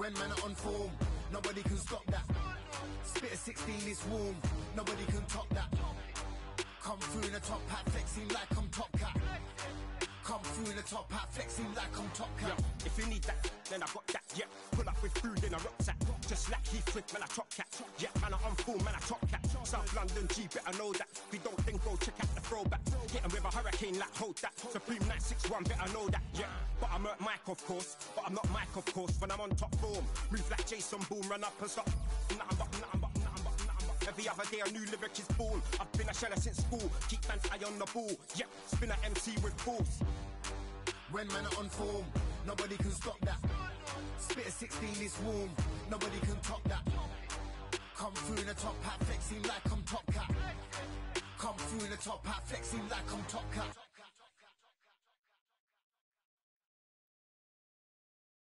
When man are on form, nobody can stop that. Spit a 16 is warm, nobody can top that. Come through in a top hat, flexing like I'm top cat. Come through in a top hat, flexing like I'm top cat. If you need that, then I got that, yeah. Pull up with food in a rucksack. Just like Heathcliff, man, I chop cat. Yeah, man, I'm full, man, I chop cat. South London G, better know that. If you don't think, go check out the throwback. Hitting with a hurricane, like hold that. Supreme 961, better know that, yeah. But I'm at Mike, of course. But I'm not Mike, of course. When I'm on top form, move like Jason Boom, run up and stop. Nothing but, nothing nothing but. Every other day a new lyric is born. I've been a sheller since school. Keep man's eye on the ball. Yeah, spin a MC with force. When man are on form, nobody can stop that. Spit a 16 is warm, nobody can top that. Come through in a top hat, flexing like I'm top cat. Come through in a top hat, flexing like I'm top cat.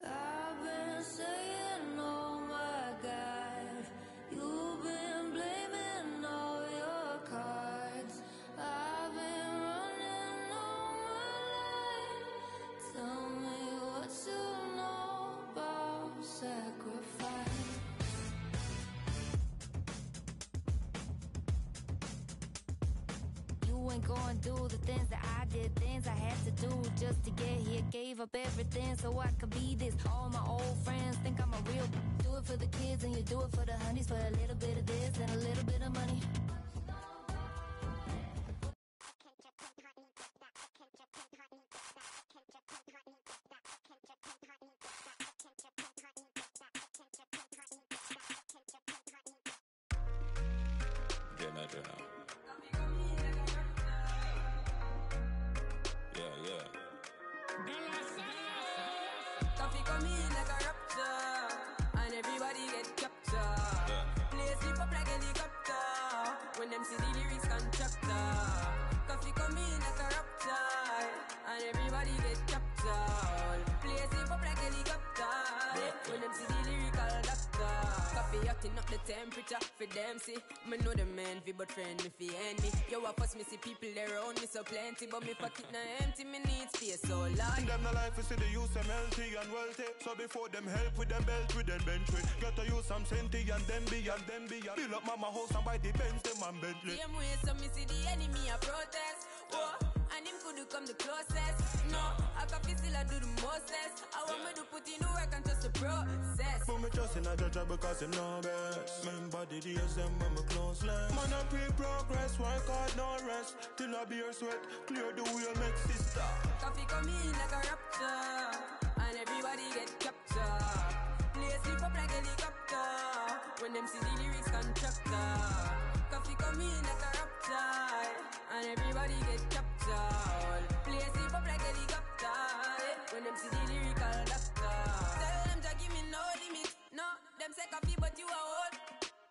I've been Ain't gonna do the things that I did, things I had to do just to get here. Gave up everything so I could be this. All my old friends think I'm a real. Do it for the kids and you do it for the honeys for a little bit of this and a little bit of money. Get natural now. Come in like a raptor, and everybody get captured. Play slip up like helicopter when them see the lyrics constructor. Coffee come in like a raptor, Hotting up the temperature for them see. Me know the man fi but friend me fi enemy. Yo, I first me see people around me so plenty, but me pocket na empty. Me need space so large. Them no life is see the use them healthy and wealthy. So before them help with them belt with them bench with. Got to use some senti and them be and them be and build up mama house and buy the Benz them and Bentley. Same way, so me see the enemy a protest. Whoa, and him could come the closest. No, I can feel still I do the mostest. I want me to put in the work and the process. But me trust in a judge because him know best. Remember the days them when me close less. Man a pre progress, work hard no rest. Till I beer sweat, clear the wheel, make sister. Coffee come in like a rapture, and everybody get captured. Play slip up like helicopter when them see the lyrics constructor. Coffee come in like a rapture, and everybody get captured. Play slip up like helicopter when them see the lyrical doctor. Them say coffee, but you are old.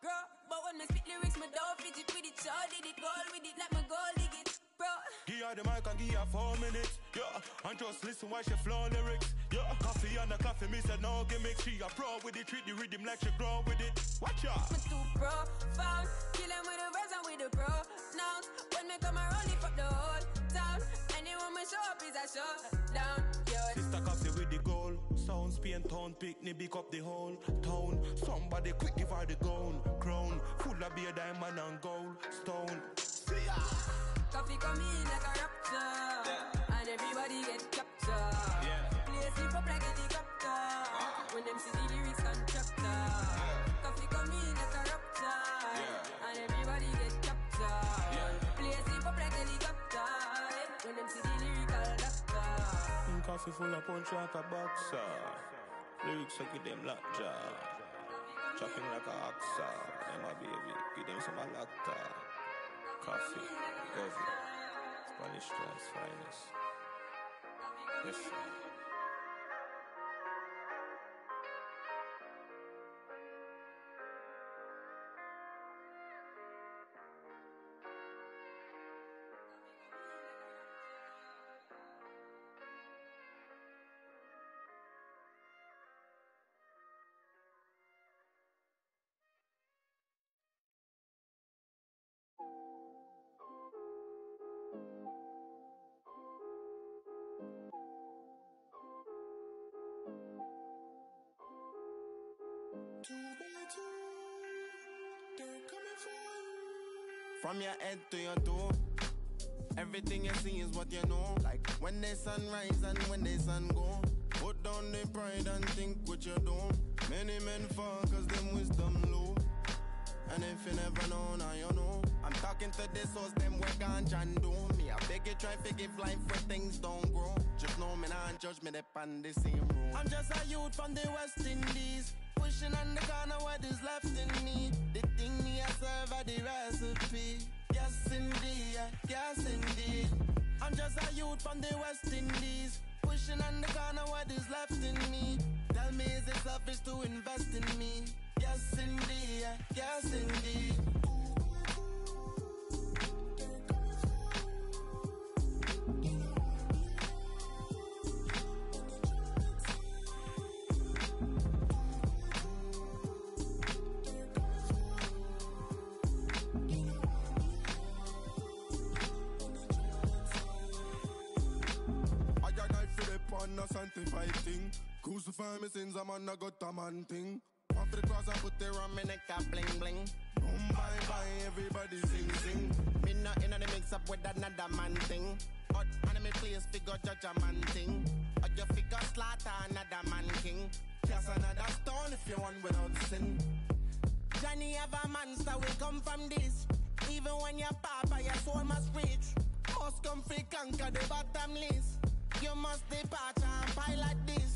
Girl, but when me spit lyrics, me don't fit it with it. Sure did it, goal with it like my goal dig it, bro. Give her the mic and give her four minutes. Yeah, and just listen while she flow lyrics. Yeah, coffee and the coffee, me said no gimmick. She a pro with it, treat the rhythm like she grow with it. Watch out. Me too profound. Kill them with the verse and with the pronouns. When me come around, lift up the whole town. Anyone me show up is a shutdown. Yo, Sister coffee town, picnic, big up the whole town. Somebody quick give her the gold crown. Full of beer, diamond and gold stone. See ya! coffee come in like a rapture. And everybody get captured. Play slip up like a helicopter. When them see the lyrics constructor. Coffee come in like a rapture. And everybody get captured. Play slip up like a helicopter. When them see the lyrical doctor. Mm, Coffee full of punch like a boxer. Lyrics I give them lockjaw. Chopping like a oxa. Them a baby, give them some lacta. Coffee, coffee. Spanish town's finest. Yes, sir. From your head to your toe. Everything you see is what you know. Like when the sun rise and when the sun go. Put down the pride and think what you do. Many men fall cause them wisdom low. And if you never know, now you know. I'm talking to this house, them work on John do. Me, I beg you try to give life where things don't grow. Just know me, not judge me, they on the same road. I'm just a youth from the West Indies. Pushing on the corner what is left in me. The thing me I serve are the recipe. Yes indeed, yes indeed. I'm just a youth from the West Indies. Pushing on the corner what is left in me. Tell me is it selfish to invest in me? Yes indeed, yes indeed. Me sins, I'm on a got a man thing. Off the cross, I put the rum in a bling bling. Boom, bye bye, everybody sing sing. Me not in the mix up with another man thing. But enemy place figure judge a man thing. Or you figure slaughter another man king. Cast another stone if you want without sin. Johnny have a monster will come from this. Even when you're papa, your soul must reach. Must come free conquer the bottomless. You must depart and pilot this.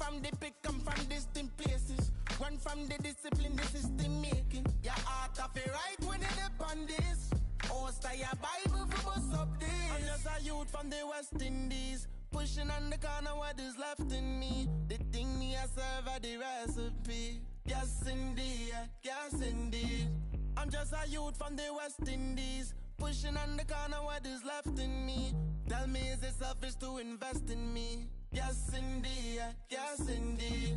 From the pick, come from distant places. Run from the discipline, the system making. Your heart of it right when you dip on this. Host of your Bible for bust up this. I'm just a youth from the West Indies. Pushing on the corner what is left in me. The thing me I serve are the recipe. Yes indeed, yes indeed. I'm just a youth from the West Indies. Pushing on the corner what is left in me. Tell me is it selfish to invest in me? Yes indeed, yes indeed.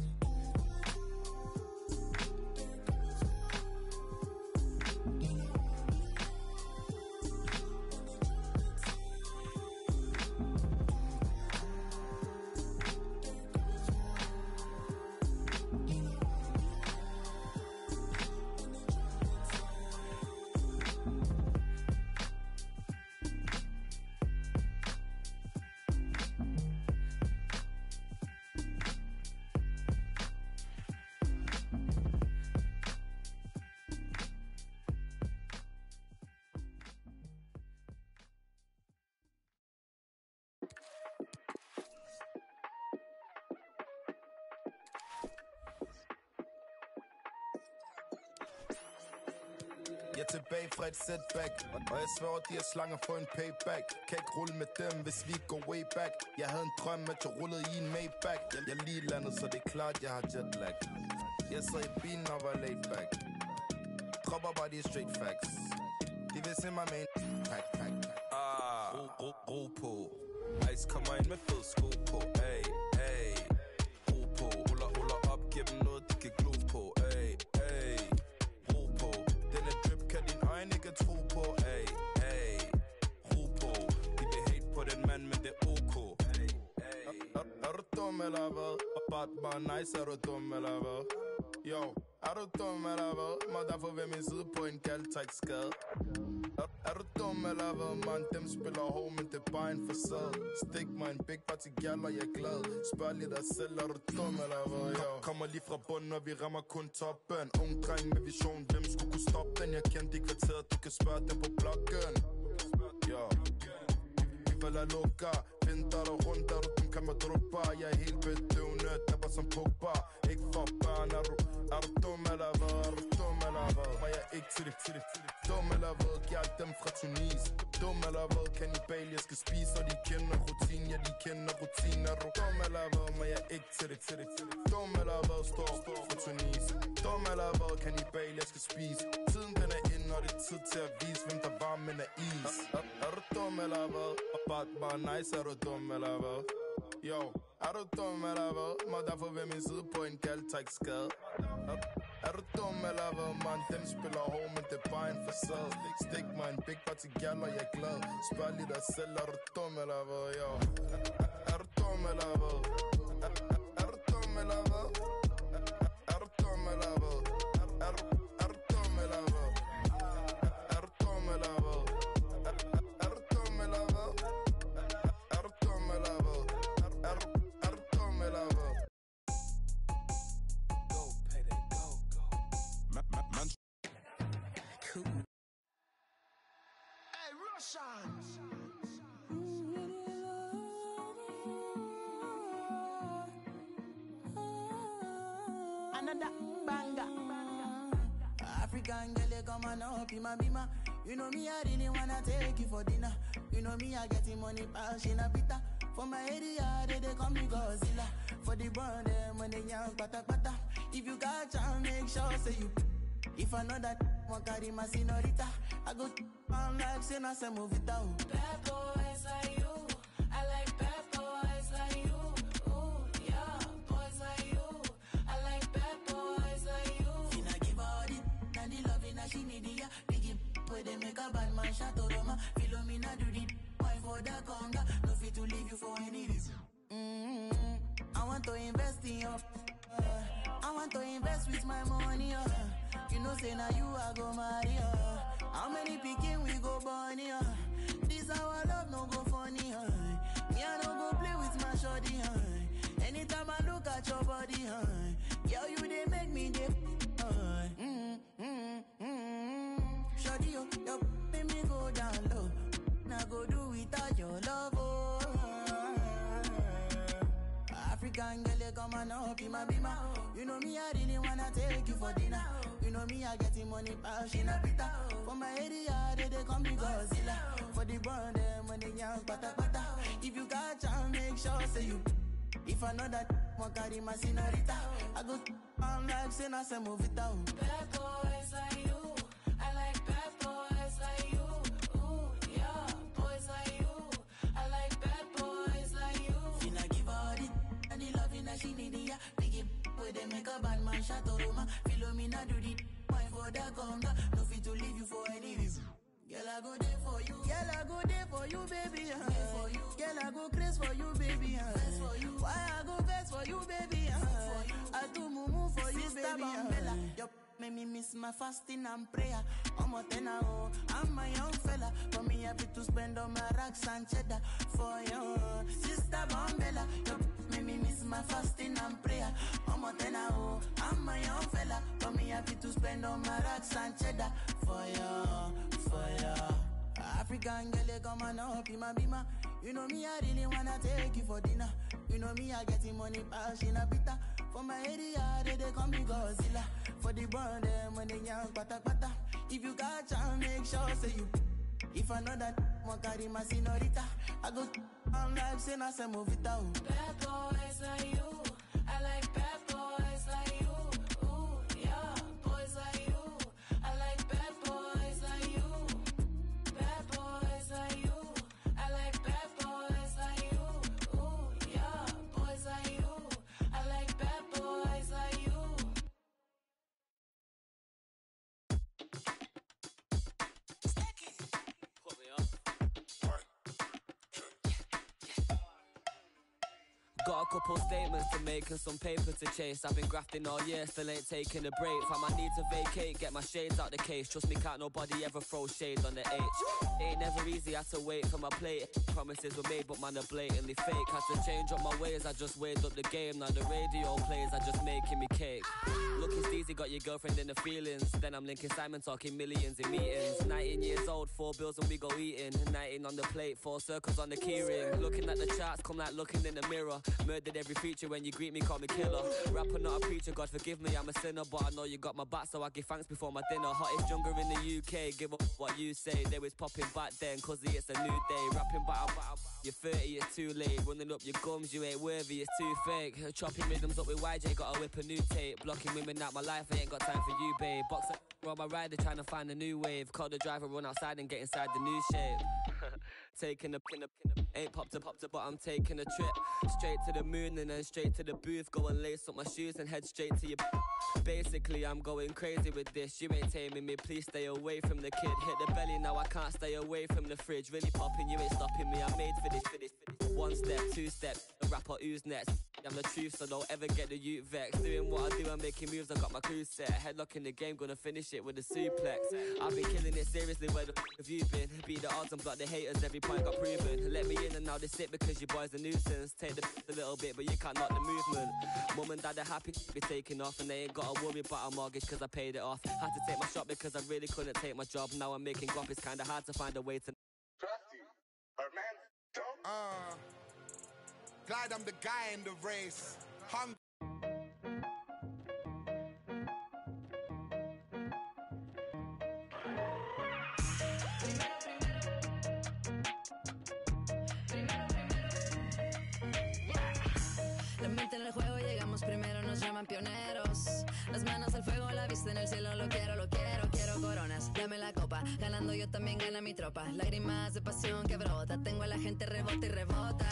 Fra et setback Og jeg sværger, de er slanger for en payback. Kan ikke rulle med dem, hvis vi går way back. Jeg havde en drøm, at jeg rullede i en Maybach. Jeg, jeg lige landet, så det er klart, jeg har jetlag. Jeg sad i bilen og var laid back. Dropper bare de straight facts. De vil se mig med en pack, pack, pack. Ah, ro, ro, ro på. Ice kommer ind med fed sko på. Ay, ay dum eller hvad? Og Batman, nice, er du dum eller hvad? Yo, er du dum eller hvad? Må derfor ved min side på en kaldtræk skade er, er du dum eller hvad, man? Dem spiller hård, men det er bare en facade Stik mig en big party gal, og jeg er glad Spørg lige dig selv, er du dum eller hvad, jo? Kommer lige fra bunden, og vi rammer kun toppen Ung dreng med vision, hvem skulle kunne stoppe den? Jeg kendte i kvarteret, du kan spørge dem på blokken Ja, vi falder lukker ترى غنت رتم كما تربع يا هيل بالدون som Pogba Ikke for børn, er du, er du dum eller hvad? Er du dum eller hvad? Var jeg ikke til det, til det til det Dum eller hvad? Giv alt dem fra Tunis Dum eller hvad? Kannibal, jeg skal spise Og de kender rutin, ja de kender rutin Er du dum eller hvad? Var jeg ikke til det, til det til det Dum eller hvad? Står fra Tunis Dum eller hvad? Kannibal, jeg skal spise Tiden den er inde, og det er tid til at vise Hvem der var, men er is Er, er, er du dum eller hvad? Bare, bare nice, er du dum eller hvad? Yo, er du dum eller hvad? Må derfor ved min side på en kald skade er, er du dum eller hvad, man? Dem spiller hård, men det er bare en facade Stik mig en big party gal, og jeg er glad Spørg lige dig selv, er du dum eller hvad? Yo, er, er, er du dum eller hvad? Another banger. African girl, come on up in my bima. You know me, I really wanna take you for dinner. You know me, I getting money, passion a pita. For my area, they, they call me Godzilla. For the brand, them when they young, pata pata. If you got chance, make sure say you. If I know that one carry my senorita, I go on like say na say move it down. Bad boys like you. I like bad boys like you. Ooh, yeah, boys like you. I like bad boys like you. She Finna give all the and the loving that she need ya. Biggie where they make a bad man shot Roma. Philomena do the wine for the conga. No fit to leave you for any reason. Mm-hmm. I want to invest in your. Uh, I want to invest with my money. Uh. You know, say now you I go marry. Uh. How many picking we go born here? This our love no go funny. Uh. Me I no go play with my shorty. Uh. Anytime I look at your body, uh. girl you they make me dey. Uh. Mm, mm, mm. Shorty, yo, yo, me go down low. Now go do without your African girl, you come on up in my bima. You know me, I really wanna take you for dinner. You know me, I getting money, passion a pita. For my area, they, they call me Godzilla. For the when they young, pata pata. If you got chance, make sure say you. If I know that one carry my senorita, I go on like say na say move it down. Bad a bad man shot Roma. Philomena do the wine for the conga. No fit to leave you for any reason. Girl, I go there for you. Girl, I go there for you, baby. Uh. for you. Girl, I go crazy for you, baby. Uh. for you. Why I go vex for you, baby? Uh. for you. I do mumu for you, baby. Yup. Make me miss my fasting and prayer. I'm a tenor, oh, I'm a young fella. For me, happy to spend all my racks and cheddar for you. Sister Bombella, yup. Make me miss my fasting and prayer. I'm a tenor, oh, I'm a young fella. For me, happy to spend all my racks and cheddar for you, for you. African girl, you come on up in my bima. You know me, I really wanna take you for dinner. You know me, I getting money, passion a pita. For my area, they, they call me Godzilla. For the brand, them when they young, pata pata. If you got chance, make sure say you. If I know that one carry my senorita, I go on like say na it down. Bad boys like you. I like bad Got a couple statements to make and some paper to chase. I've been grafting all year, still ain't taking a break. Fam, I need to vacate, get my shades out the case. Trust me, can't nobody ever throw shade on the H. Ain't never easy, I had to wait for my plate. Promises were made, but man, are blatantly fake. Had to change up my ways, I just weighed up the game. Now the radio plays, I just making me cake. Looking steezy, got your girlfriend in the feelings. Then I'm linking Simon, talking millions in meetings. 19 years old, four bills and we go eating. 19 on the plate, four circles on the keyring. Looking at the charts, come like looking in the mirror. Murdered every feature when you greet me, call me killer. Rapper, not a preacher, God forgive me, I'm a sinner. But I know you got my back, so I give thanks before my dinner. Hottest jungle in the UK, give up what you say. They was popping back then, cause it's a new day. Rapping battle, you're 30, it's too late. Running up your gums, you ain't worthy, it's too fake. Chopping rhythms up with YJ, gotta whip a new tape. Blocking women out my life, I ain't got time for you, babe. Boxer, rob my rider, trying to find a new wave. Call the driver, run outside and get inside the new shape. taking a pin, a ain't popped up, popped up, but I'm taking a trip straight to the moon and then straight to the booth. Go and lace up my shoes and head straight to your. Basically, I'm going crazy with this. You ain't taming me, please stay away from the kid. Hit the belly now, I can't stay away from the fridge. Really popping, you ain't stopping me. I'm made for this, for this, for this. One step, two step, the rapper who's next. I'm the truth, so don't ever get the youth vexed. Doing what I do, I'm making moves. I got my crew set. Headlock in the game, gonna finish it with a suplex. I've been killing it seriously. Where the f have you been? Beat the odds and block the haters. Every point got proven. Let me in and now they sit because your boy's a nuisance. Take the f- a little bit, but you can't knock the movement. Mum and dad are happy to be taking off, and they ain't gotta worry about a mortgage because I paid it off. Had to take my shot because I really couldn't take my job. Now I'm making guap. It's kinda hard to find a way to. Trusty, her man, don't. Uh, glad I'm the guy in the race. Hung en el juego, llegamos primero, nos llaman pioneros. Las manos al fuego, la vista en el cielo, lo quiero, lo quiero, quiero coronas. Dame la copa, ganando yo también gana mi tropa. Lágrimas de pasión que brota, tengo a la gente rebota y rebota.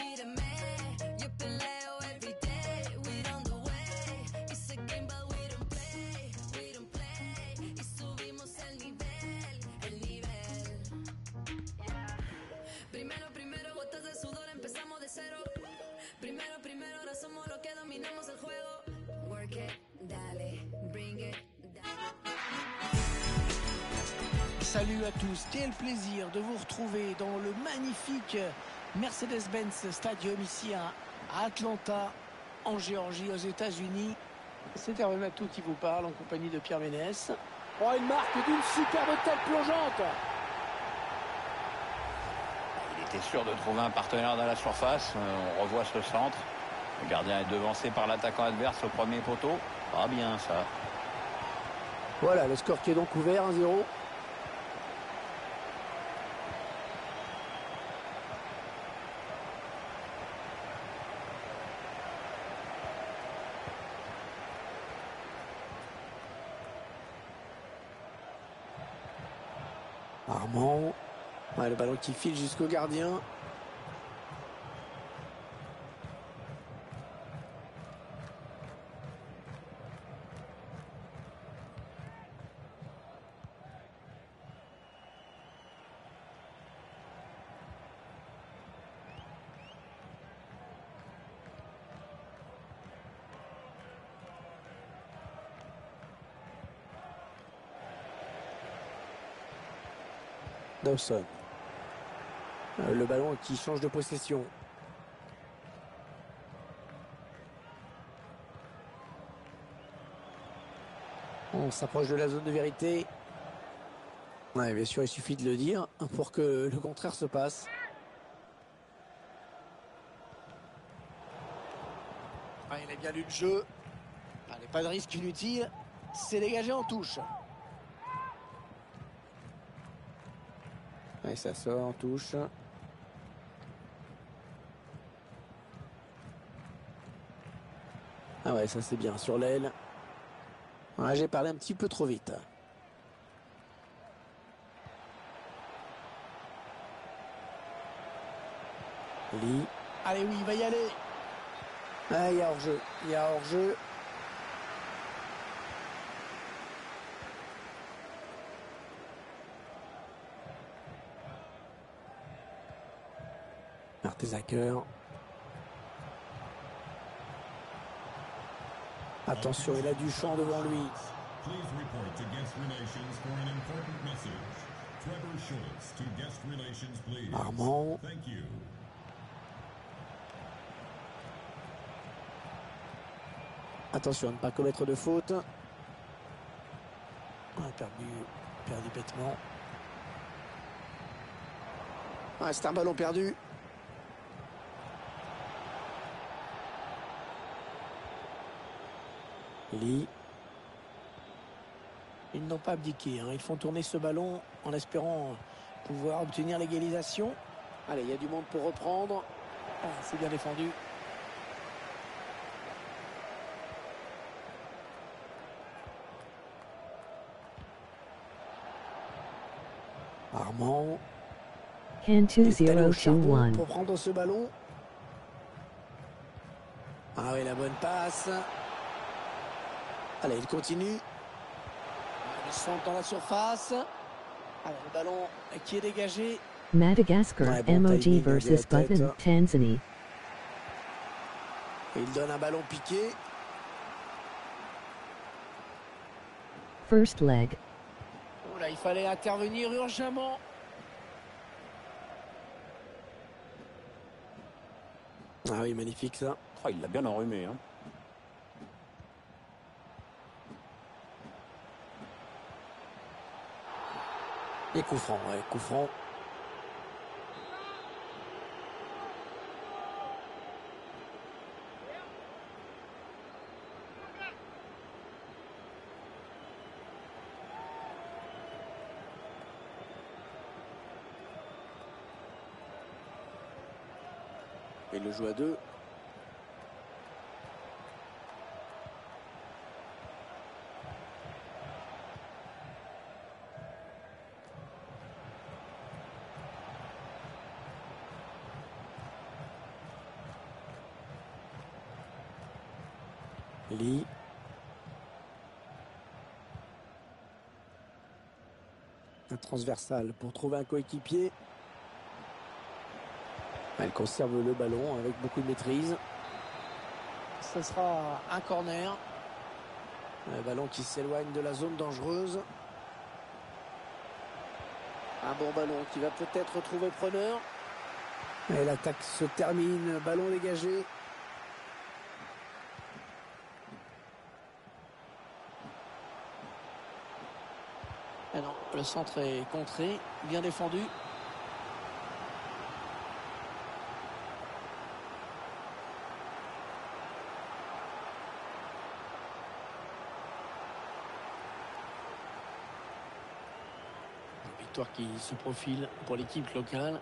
Ey, Salut à tous, quel plaisir de vous retrouver dans le magnifique Mercedes-Benz Stadium ici à à Atlanta, en Géorgie, aux États-Unis. C'est Hervé Matou qui vous parle en compagnie de Pierre Ménès. Oh, une marque d'une superbe tête plongeante Il était sûr de trouver un partenaire dans la surface. Euh, On revoit ce centre. Le gardien est devancé par l'attaquant adverse au premier poteau. Pas bien ça. Voilà, le score qui est donc ouvert, 1-0. Le ballon qui file jusqu'au gardien. Euh, Le ballon qui change de possession. On s'approche de la zone de vérité. Bien sûr, il suffit de le dire pour que le contraire se passe. Ah, il a bien lu le jeu. Allez, pas de risque inutile. C'est dégagé en touche. Ouais, ça sort en touche. Ah ouais, ça c'est bien sur l'aile. J'ai parlé un petit peu trop vite. Lee. Allez, oui, il va y aller. Ah, il y a hors-jeu. Il y a hors-jeu. Mertesacker. Attention, il a du champ devant lui. Armand. Attention à ne pas commettre de faute. On a perdu, perdu bêtement. Ah, c'est un ballon perdu. Lee. Ils n'ont pas abdiqué. hein. Ils font tourner ce ballon en espérant pouvoir obtenir l'égalisation. Allez, il y a du monde pour reprendre. Ah, c'est bien défendu. Armand. Can Il est allé au charbon 2021. Pour prendre ce ballon. Ah oui, la bonne passe. Allez, il continue. Ils sont dans la surface. Allez, le ballon qui est dégagé. Madagascar Ouais, bon MOG timing, versus. Button, Tanzanie. Et il donne un ballon piqué. First leg. Oh là, il fallait intervenir urgemment. Ah oui, magnifique ça. Oh, il l'a bien enrhumé. Hein. Et coup ouais. Et le jeu à deux. Un transversal pour trouver un coéquipier. Elle conserve le ballon avec beaucoup de maîtrise. Ce sera un corner. Un ballon qui s'éloigne de la zone dangereuse. Un bon ballon qui va peut-être trouver preneur. Et l'attaque se termine. Ballon dégagé. Ah non, le centre est contré, bien défendu. Victoire qui se profile pour l'équipe locale.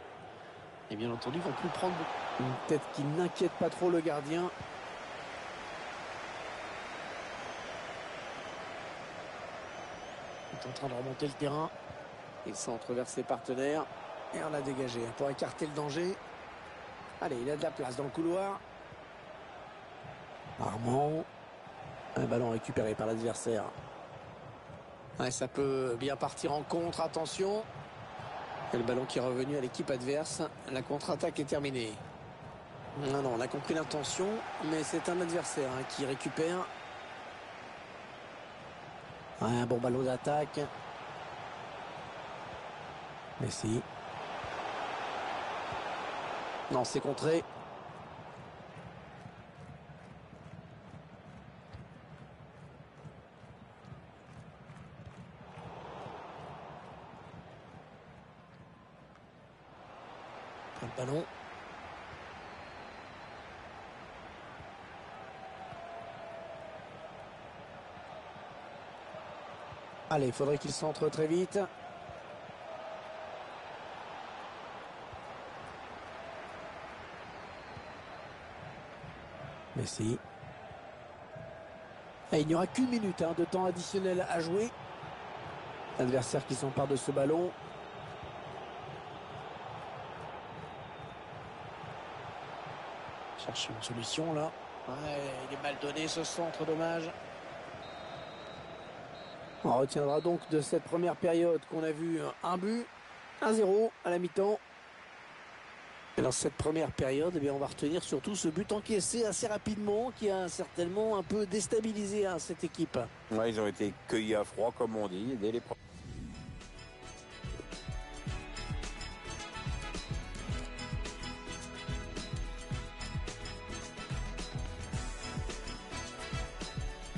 Et bien entendu, vont plus prendre une tête qui n'inquiète pas trop le gardien. Est en train de remonter le terrain. Il centre vers ses partenaires. Et on l'a dégagé pour écarter le danger. Allez, il a de la place dans le couloir. Armand. Un ballon récupéré par l'adversaire. Ça peut bien partir en contre. Attention. Et le ballon qui est revenu à l'équipe adverse. La contre-attaque est terminée. Non, non, on a compris l'intention. Mais c'est un adversaire hein, qui récupère. Un bon ballon d'attaque. Messi. Non, c'est contré. Prend le ballon. Allez, il faudrait qu'il centre très vite. Messi. Et il n'y aura qu'une minute hein, de temps additionnel à jouer. L'adversaire qui s'empare de ce ballon. Cherche une solution là. Ouais, il est mal donné ce centre, dommage. On retiendra donc de cette première période qu'on a vu un but, 1-0 à la mi-temps. Et dans cette première période, eh bien, on va retenir surtout ce but encaissé assez rapidement qui a certainement un peu déstabilisé hein, cette équipe. Ils ont été cueillis à froid, comme on dit, dès les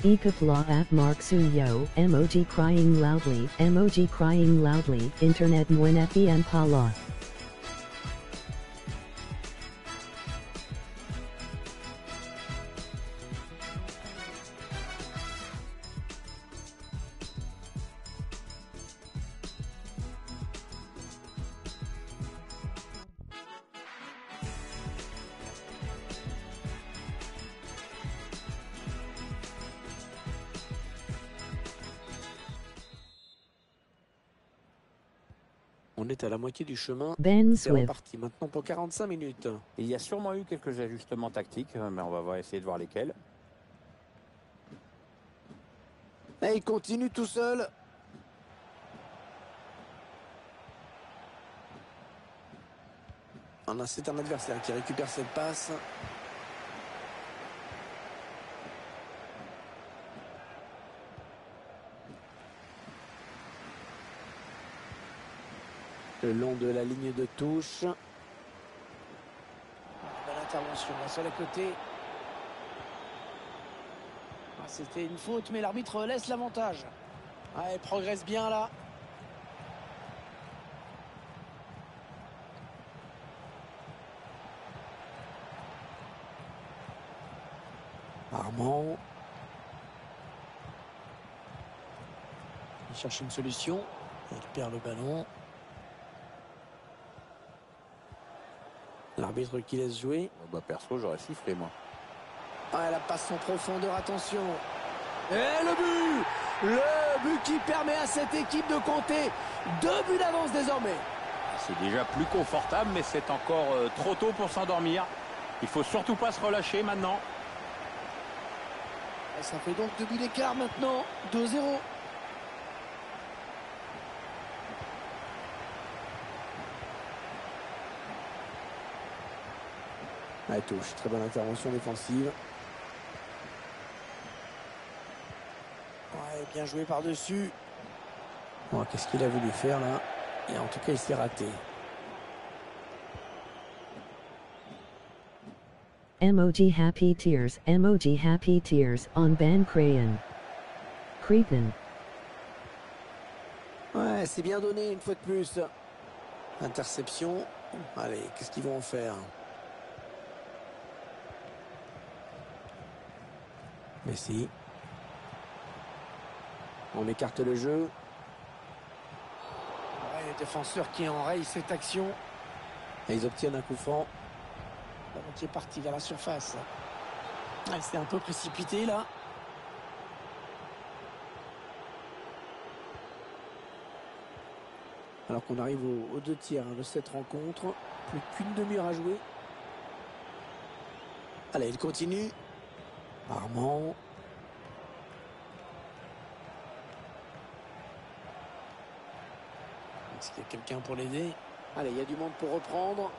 Ekapla at Mark Suyo, emoji crying loudly, emoji crying loudly, internet muenepi and pala. La moitié du chemin. Ben C'est reparti maintenant pour 45 minutes. Il y a sûrement eu quelques ajustements tactiques, euh, mais on va voir- essayer de voir lesquels. Et il continue tout seul. Ah C'est un adversaire qui récupère cette passe. Le long de la ligne de touche. Belle intervention, la seule à côté. Ah, C'était une faute, mais l'arbitre laisse l'avantage. Ah, il progresse bien là. Armand. Il cherche une solution. Il perd le ballon. L'arbitre qui laisse jouer. Bah, perso, j'aurais sifflé, moi. Ah, la passe en profondeur, attention. Et le but Le but qui permet à cette équipe de compter deux buts d'avance désormais. C'est déjà plus confortable, mais c'est encore euh, trop tôt pour s'endormir. Il faut surtout pas se relâcher maintenant. Ça fait donc deux buts d'écart maintenant. 2-0. La touche, très bonne intervention défensive. Ouais, bien joué par-dessus. Bon, Qu'est-ce qu'il a voulu faire là? Et en tout cas, il s'est raté. Emoji happy tears. Emoji happy tears on Ban Crayon. Creepin. Ouais, c'est bien donné une fois de plus. Interception. Allez, qu'est-ce qu'ils vont en faire? Messi. On écarte le jeu. Ouais, les défenseurs qui enrayent cette action. Et ils obtiennent un coup franc. Ballon qui est parti vers la surface. Ouais, C'est un peu précipité là. Alors qu'on arrive aux, deux tiers de cette rencontre. Plus qu'une demi-heure à jouer. Allez, il continue. Armand. Est-ce qu'il y a quelqu'un pour l'aider? Allez, il y a du monde pour reprendre.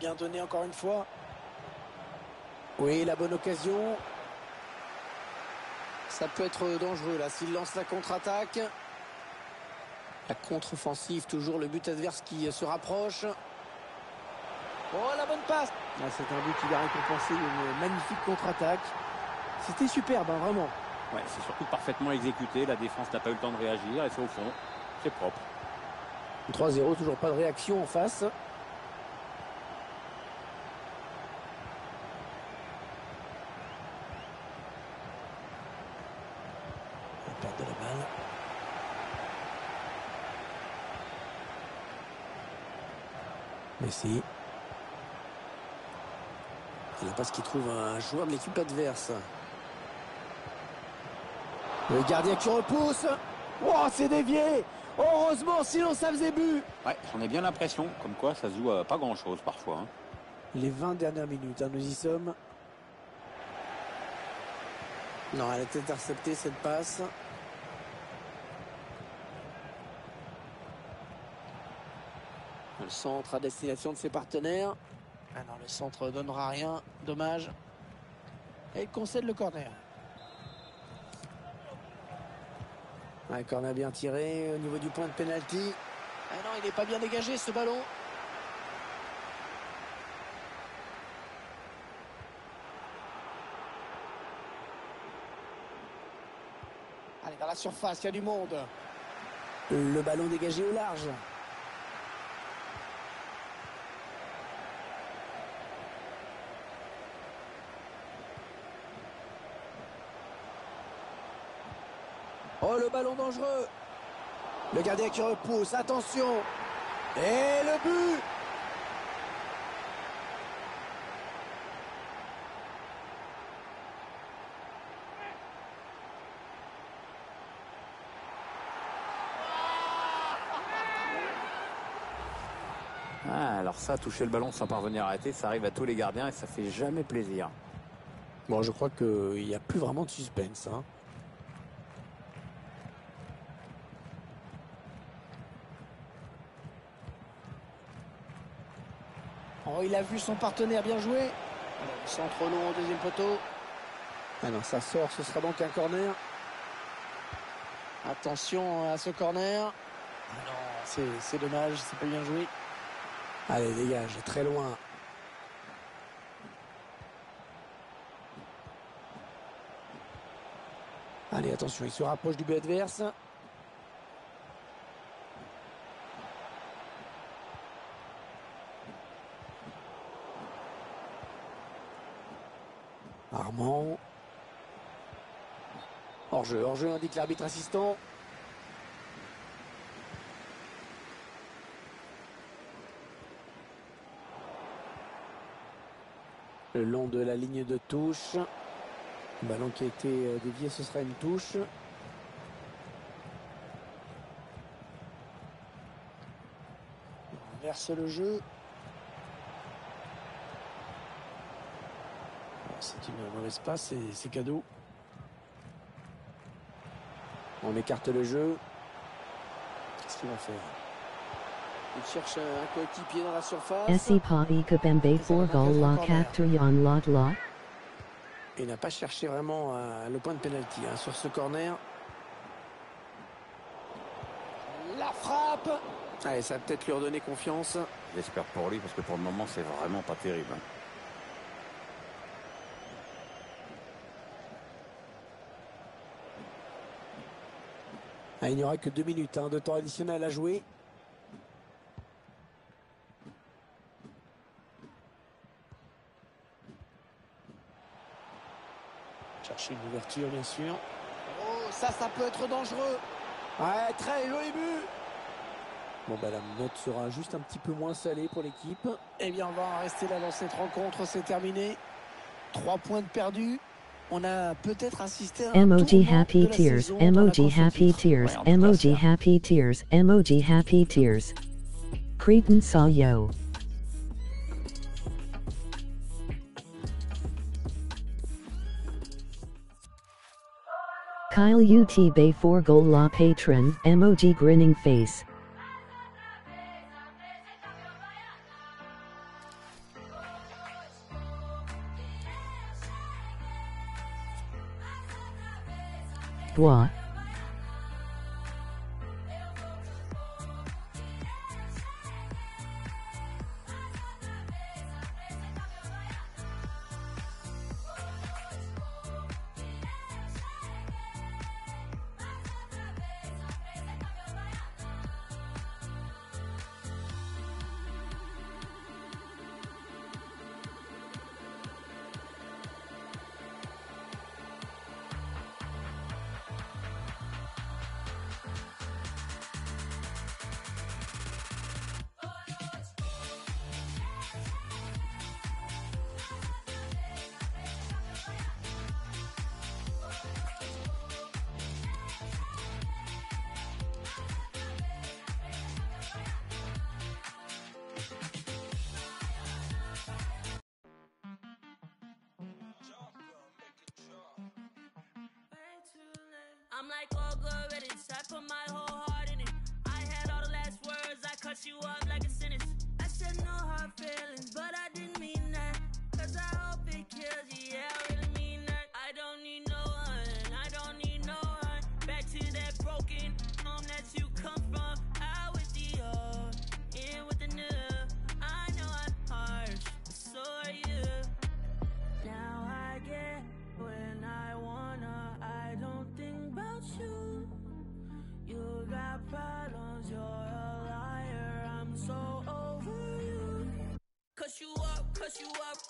Bien donné encore une fois. Oui, la bonne occasion. Ça peut être dangereux là s'il lance la contre-attaque. La contre-offensive, toujours le but adverse qui se rapproche. Oh, la bonne passe Ah, C'est un but qui va récompenser une magnifique contre-attaque. C'était superbe, hein, vraiment. Ouais, c'est surtout parfaitement exécuté. La défense n'a pas eu le temps de réagir et c'est au fond. C'est propre. 3-0, toujours pas de réaction en face. La perte de la balle. Et la passe qui trouve un joueur de l'équipe adverse. Le gardien qui repousse. Oh, c'est dévié Heureusement, sinon ça faisait but Ouais, j'en ai bien l'impression. Comme quoi, ça se joue à pas grand-chose parfois. hein. Les 20 dernières minutes, hein, nous y sommes. Non, elle est interceptée cette passe. Le centre à destination de ses partenaires. Ah non, le centre donnera rien. Dommage. Et il concède le corner. Un corner bien tiré au niveau du point de pénalty. Ah non, il n'est pas bien dégagé ce ballon. Allez, dans la surface, il y a du monde. Le ballon dégagé au large. Ballon dangereux. Le gardien qui repousse. Attention. Et le but. Ah, alors ça, toucher le ballon sans parvenir à arrêter, ça arrive à tous les gardiens et ça fait jamais plaisir. Bon, je crois qu'il n'y a plus vraiment de suspense. hein. Il a vu son partenaire bien joué. Alors, Centre long au deuxième poteau. Ah non, ça sort, ce sera donc un corner. Attention à ce corner. Ah non, c'est- c'est dommage, c'est pas bien joué. Allez, dégage, très loin. Allez, attention, il se rapproche du but adverse. Armand. Hors-jeu, hors-jeu, indique l'arbitre assistant. Le long de la ligne de touche. Ballon qui a été euh, dévié, ce sera une touche. On verse le jeu. C'est une mauvaise passe c'est cadeau. On écarte le jeu. Qu'est-ce qu'il va faire? Il cherche un coéquipier dans la surface. Il n'a pas cherché vraiment le point de pénalty hein, sur ce corner. La frappe Allez, ça va peut-être lui redonner confiance. J'espère pour lui parce que pour le moment c'est vraiment pas terrible. hein. Ah, il n'y aura que deux minutes hein, de temps additionnel à jouer. Chercher une ouverture, bien sûr. Oh, ça, ça peut être dangereux. Ouais, très joli but. Bon, bah, la note sera juste un petit peu moins salée pour l'équipe. Eh bien, on va en rester là dans cette rencontre. C'est terminé. Trois points de perdus. On a peut-être assisté à un Emoji happy tears. saison dans la Emoji happy tears. Emoji happy tears. Emoji happy tears. Cretan saw yo. Kyle UT Bay 4 goal la patron. Emoji grinning face. 对。I'm like all good with it. I put my whole heart in it. I had all the last words. I cut you off like a sentence. I said no hard feelings, but I didn't mean that. Cause I hope it kills you. Yeah,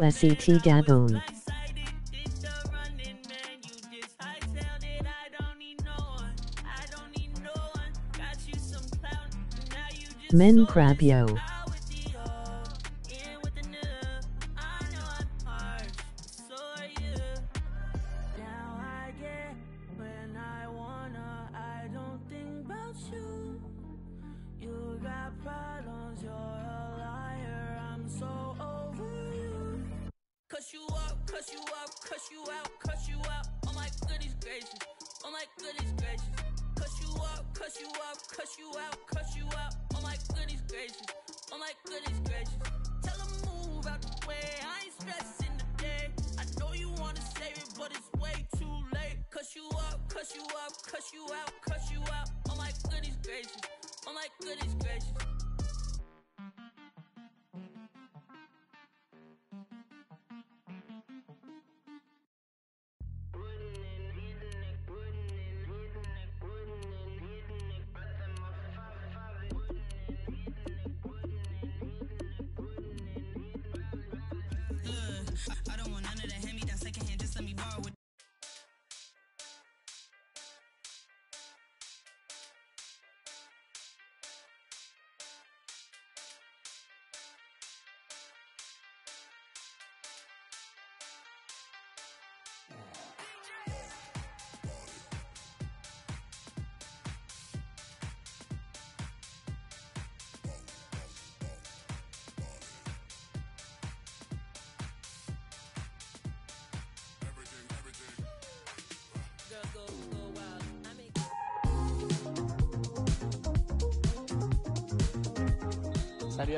OSET Gabon. Men crab yo. Cuss you up, cuss you out, cuss you out. Oh my goodness gracious, oh my goodness gracious. Cuss you up, cuss you up, cuss you out, cuss you out. Oh my goodness gracious, oh my goodness gracious. Tell 'em move out the way. I ain't stressing today. I know you wanna save it, but it's way too late. Cuss you out, cuss you out, cuss you out, cuss you out. Oh my goodness gracious. Oh my goodness gracious.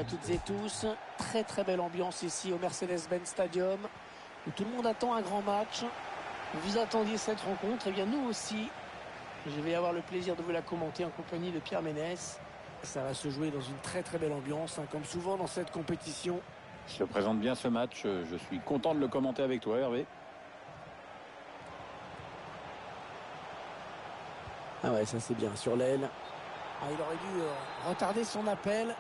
À toutes et tous. Très très belle ambiance ici au Mercedes-Benz Stadium où tout le monde attend un grand match. Vous attendiez cette rencontre, et bien nous aussi. Je vais avoir le plaisir de vous la commenter en compagnie de Pierre Ménès. Ça va se jouer dans une très très belle ambiance, hein, comme souvent dans cette compétition. Je présente bien ce match. euh, Je suis content de le commenter avec toi, Hervé. Ah ouais, ça c'est bien, sur l'aile. Ah, il aurait dû euh, retarder son appel.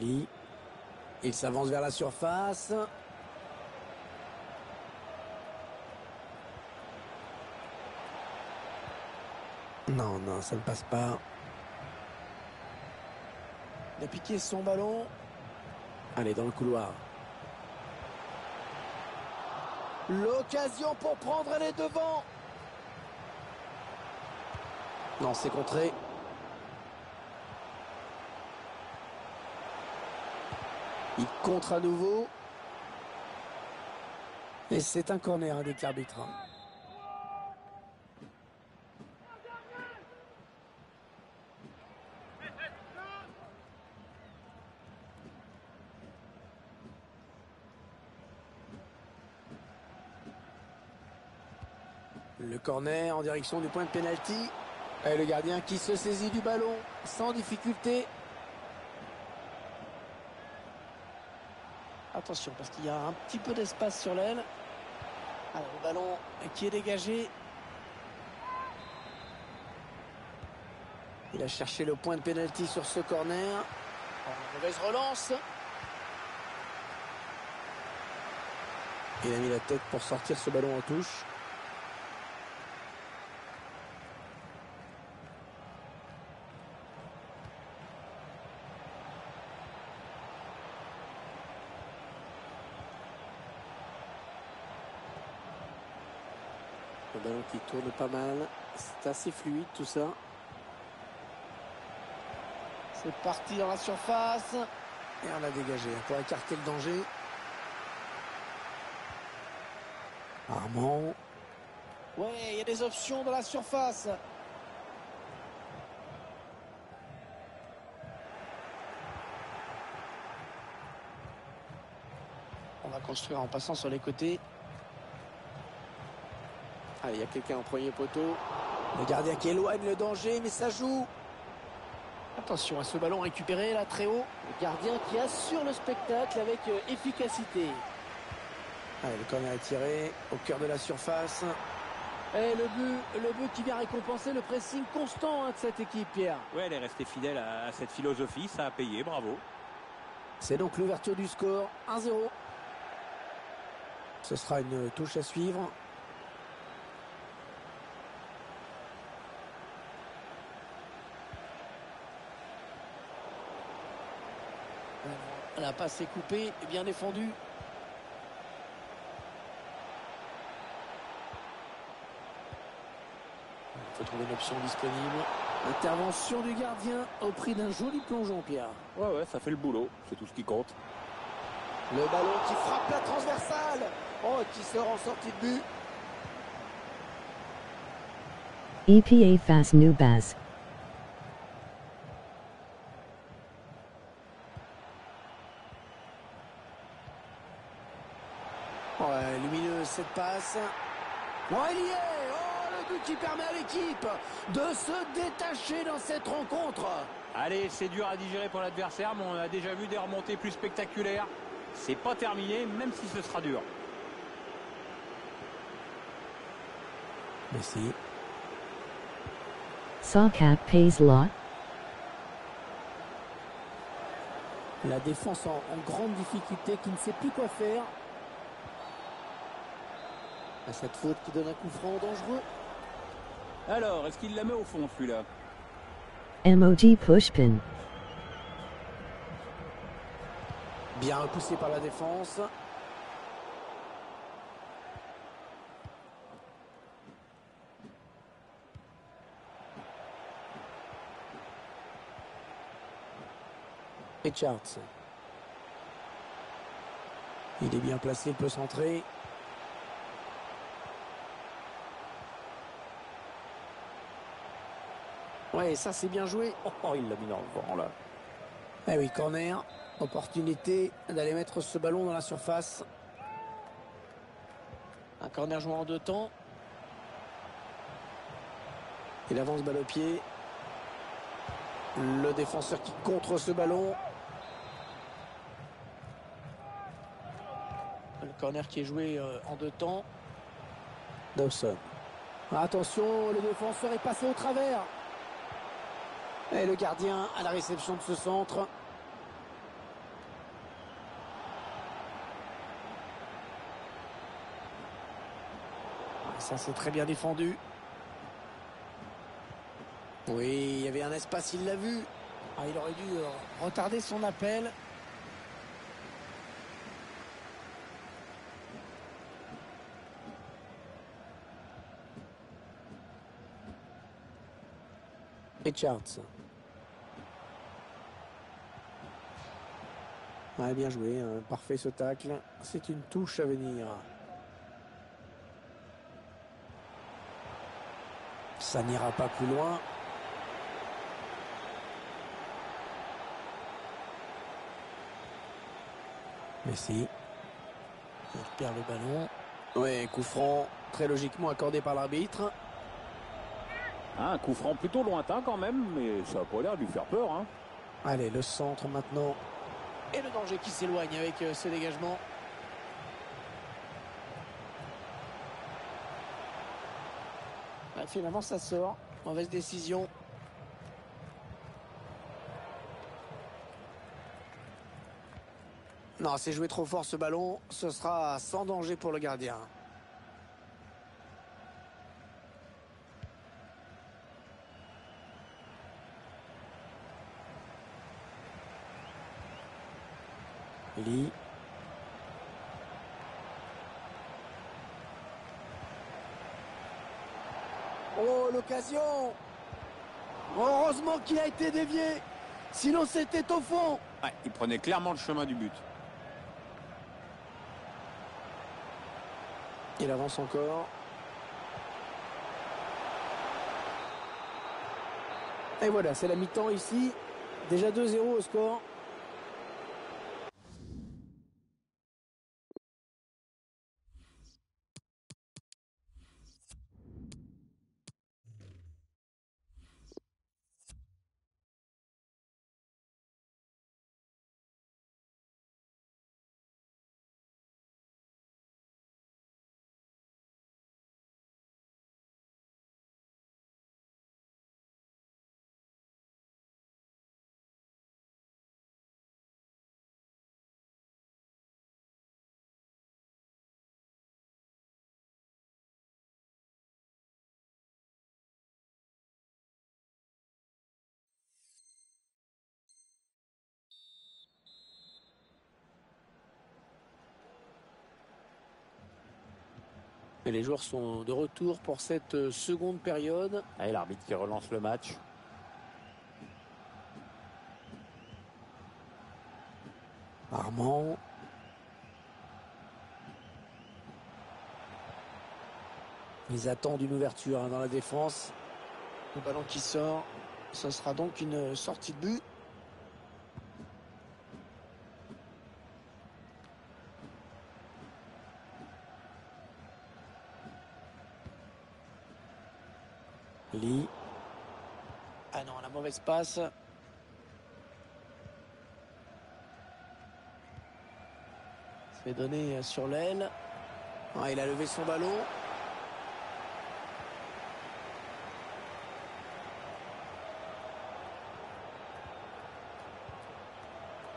Il s'avance vers la surface. Non, non, ça ne passe pas. Il a piqué son ballon. Allez, dans le couloir. L'occasion pour prendre les devants. Non, c'est contré. Il contre à nouveau. Et c'est un corner avec l'arbitre. Le corner en direction du point de pénalty. Et le gardien qui se saisit du ballon sans difficulté. Attention parce qu'il y a un petit peu d'espace sur l'aile. Alors le ballon qui est dégagé. Il a cherché le point de pénalty sur ce corner. En mauvaise relance. Il a mis la tête pour sortir ce ballon en touche. Le ballon qui tourne pas mal. C'est assez fluide tout ça. C'est parti dans la surface. Et on a dégagé pour écarter le danger. Armand. Ouais, il y a des options dans la surface. On va construire en passant sur les côtés. Allez, il y a quelqu'un en premier poteau. Le gardien qui éloigne le danger, mais ça joue. Attention à ce ballon récupéré là très haut. Le gardien qui assure le spectacle avec euh, efficacité. Allez, le corner est tiré au cœur de la surface. Et le but, le but qui vient récompenser le pressing constant hein, de cette équipe, Pierre. Ouais, elle est restée fidèle à, à cette philosophie, ça a payé, bravo. C'est donc l'ouverture du score, 1-0. Ce sera une touche à suivre. La passe est coupée et bien défendue. Il faut trouver une option disponible. Intervention du gardien au prix d'un joli plongeon, Pierre. Ouais, ouais, ça fait le boulot, c'est tout ce qui compte. Le ballon qui frappe la transversale. Oh, qui sort en sortie de but. EPA Fast New Baz. Ouais, lumineuse cette passe. Oh, il y est Oh, le but qui permet à l'équipe de se détacher dans cette rencontre. Allez, c'est dur à digérer pour l'adversaire, mais on a déjà vu des remontées plus spectaculaires. C'est pas terminé, même si ce sera dur. Messi. Sawcat pays lot. La défense en, en grande difficulté qui ne sait plus quoi faire. À cette faute qui donne un coup franc dangereux. Alors, est-ce qu'il la met au fond, celui-là? MOG pushpin. Bien repoussé par la défense. Richards. Il est bien placé, il peut centrer. Ouais, ça c'est bien joué. Oh, il l'a mis dans le vent, là. Eh oui, corner. Opportunité d'aller mettre ce ballon dans la surface. Un corner joué en deux temps. Il avance balle au pied. Le défenseur qui contre ce ballon. Le corner qui est joué euh, en deux temps. Dawson. Attention, le défenseur est passé au travers. Et le gardien à la réception de ce centre. Ça, c'est très bien défendu. Oui, il y avait un espace, il l'a vu. Ah, il aurait dû euh, retarder son appel. Richards. Ouais, bien joué, hein. parfait ce tacle. C'est une touche à venir. Ça n'ira pas plus loin. Messi. Il perd le ballon. Ouais, coup franc, très logiquement accordé par l'arbitre. Un coup franc plutôt lointain quand même, mais ça a pas l'air de lui faire peur. Hein. Allez, le centre maintenant. Et le danger qui s'éloigne avec euh, ce dégagement. Ah, finalement, ça sort. Mauvaise décision. Non, c'est joué trop fort ce ballon. Ce sera sans danger pour le gardien. Lee. Oh, l'occasion Heureusement qu'il a été dévié Sinon, c'était au fond Ouais, il prenait clairement le chemin du but. Il avance encore. Et voilà, c'est la mi-temps ici. Déjà 2-0 au score. Et les joueurs sont de retour pour cette euh, seconde période. Et l'arbitre qui relance le match. Armand. Ils attendent une ouverture hein, dans la défense. Le ballon qui sort. Ce sera donc une sortie de but. Lee. La mauvaise passe. C'est donné sur l'aile. Ah, il a levé son ballon.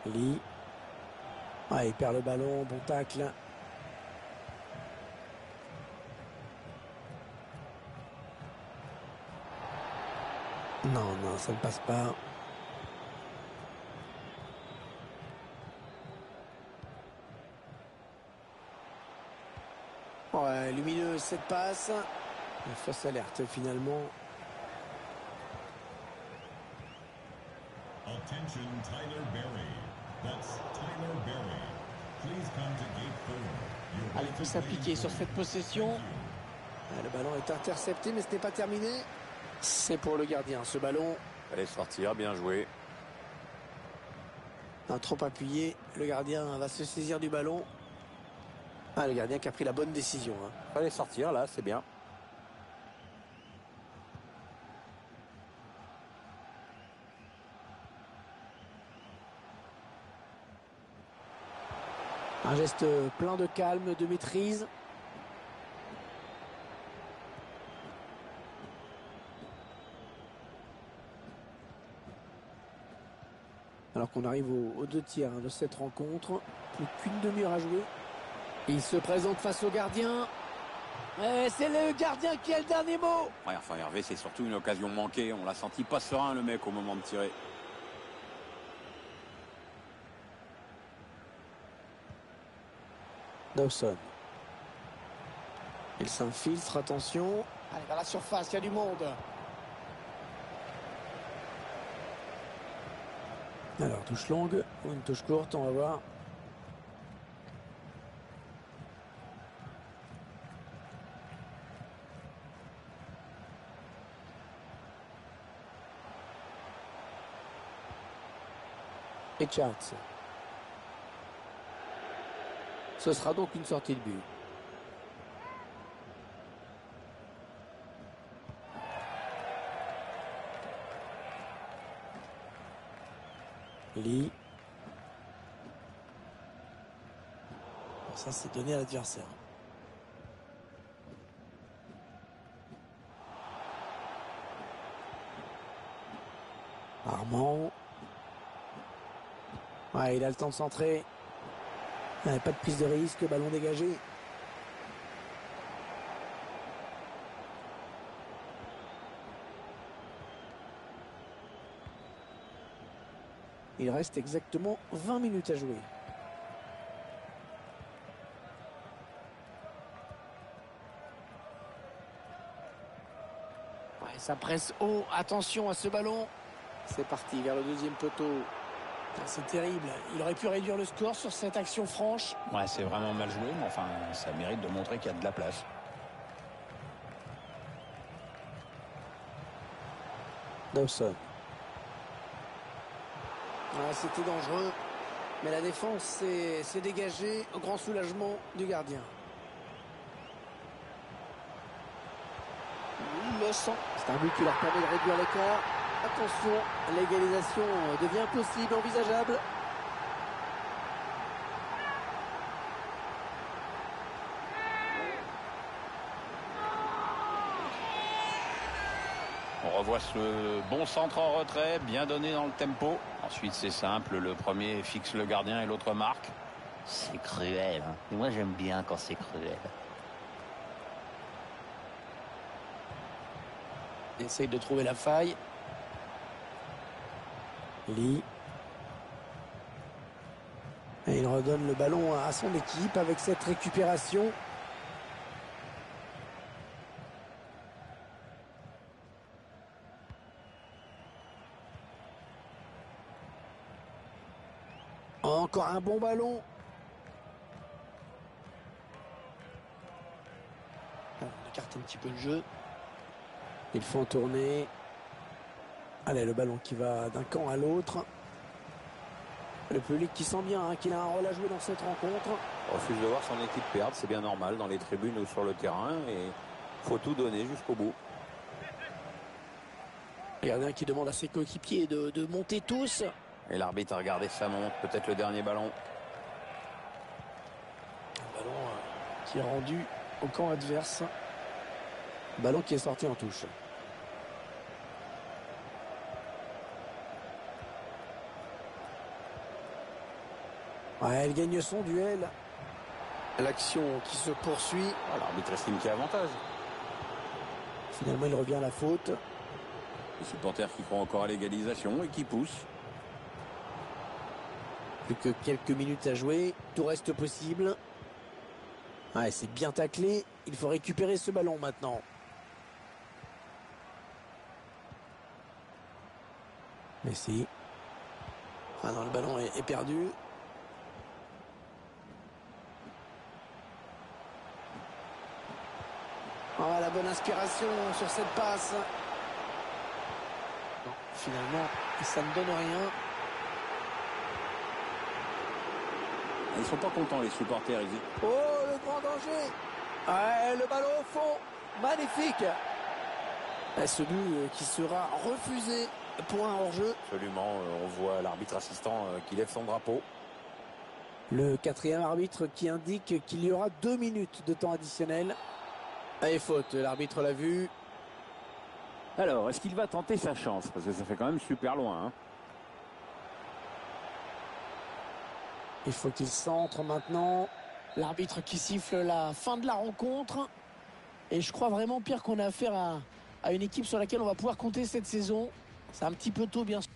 Lee. Ah, il perd le ballon, bon tacle. Non, ça ne passe pas. Ouais, lumineux cette passe. Une fausse alerte finalement. Attention, Tyler Berry. That's Tyler Berry. Please come to gate four. Allez, il faut s'appliquer sur cette possession. Ah, le ballon est intercepté, mais ce n'est pas terminé. C'est pour le gardien, ce ballon. Allez sortir, bien joué. Un trop appuyé. Le gardien va se saisir du ballon. Ah, le gardien qui a pris la bonne décision. hein. Allez sortir là, c'est bien. Un geste plein de calme, de maîtrise. Alors qu'on arrive aux, aux deux tiers hein, de cette rencontre. Plus qu'une demi-heure à jouer. Il se présente face au gardien. Et c'est le gardien qui a le dernier mot. Ouais, enfin Hervé, c'est surtout une occasion manquée. On l'a senti pas serein le mec au moment de tirer. Dawson. Il s'infiltre, attention. Allez, vers la surface, il y a du monde. Alors, touche longue ou une touche courte, on va voir. Richards. Ce sera donc une sortie de but. Lee. Ça, c'est donné à l'adversaire. Armand. Ouais, il a le temps de centrer. Pas de prise de risque, ballon dégagé. Il reste exactement 20 minutes à jouer. Ouais, ça presse haut. Attention à ce ballon. C'est parti vers le deuxième poteau. C'est terrible. Il aurait pu réduire le score sur cette action franche. Ouais, c'est vraiment mal joué, mais enfin, ça mérite de montrer qu'il y a de la place. Dawson. C'était dangereux. Mais la défense s'est dégagée au grand soulagement du gardien. Le. C'est un but qui leur permet de réduire l'écart. Attention, l'égalisation devient possible, envisageable. On revoit ce bon centre en retrait, bien donné dans le tempo. Ensuite, c'est simple, le premier fixe le gardien et l'autre marque. C'est cruel. Hein. Et moi, j'aime bien quand c'est cruel. Il essaye de trouver la faille. Lee. Et il redonne le ballon à son équipe avec cette récupération. Encore un bon ballon. Alors, on écarte un petit peu le jeu. Ils font tourner. Allez, le ballon qui va d'un camp à l'autre. Le public qui sent bien hein, qu'il a un rôle à jouer dans cette rencontre. Refuse de voir son équipe perdre, c'est bien normal dans les tribunes ou sur le terrain et faut tout donner jusqu'au bout. Le gardien qui demande à ses coéquipiers de, de monter tous. Et l'arbitre a regardé sa montre, peut-être le dernier ballon. Ballon euh, qui est rendu au camp adverse. Ballon qui est sorti en touche. Ouais, elle gagne son duel. L'action qui se poursuit. Ah, l'arbitre estime qu'il y a avantage. Finalement, il revient à la faute. Les supporters qui croient encore à l'égalisation et qui poussent. Plus que quelques minutes à jouer. Tout reste possible. Ouais, c'est bien taclé. Il faut récupérer ce ballon maintenant. Messi. Ah non, le ballon est, perdu. Ah, la bonne inspiration sur cette passe. Finalement, ça ne donne rien. Ils sont pas contents les supporters. Ils... Oh, le grand danger Ouais, le ballon au fond Magnifique Et Ce but qui sera refusé pour un hors-jeu? Absolument, euh, on voit l'arbitre assistant euh, qui lève son drapeau. Le quatrième arbitre qui indique qu'il y aura deux minutes de temps additionnel. Et faute, l'arbitre l'a vu. Alors, est-ce qu'il va tenter sa chance? Parce que ça fait quand même super loin. Hein. Il faut qu'il centre maintenant. L'arbitre qui siffle la fin de la rencontre. Et je crois vraiment, Pierre, qu'on a affaire à, à une équipe sur laquelle on va pouvoir compter cette saison. C'est un petit peu tôt, bien sûr.